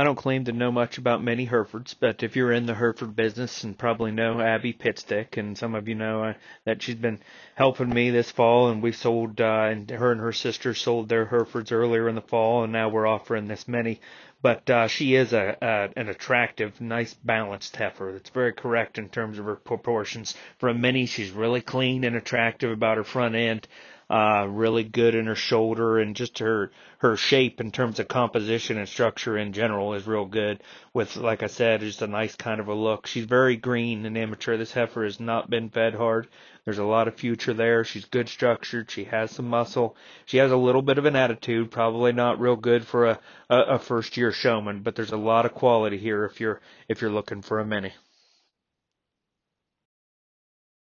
I don't claim to know much about mini Herefords, but if you're in the Hereford business and probably know Abby Pitstick, and some of you know uh, that she's been helping me this fall, and we sold, uh, and her and her sister sold their Herefords earlier in the fall, and now we're offering this mini. But uh, she is a, a an attractive, nice, balanced heifer. That's very correct in terms of her proportions. For a mini, she's really clean and attractive about her front end uh, really good in her shoulder and just her her shape in terms of composition and structure in general is real good. With like I said, just a nice kind of a look. She's very green and immature. This heifer has not been fed hard. There's a lot of future there. She's good structured. She has some muscle. She has a little bit of an attitude. Probably not real good for a a, a first year showman, but there's a lot of quality here if you're if you're looking for a mini.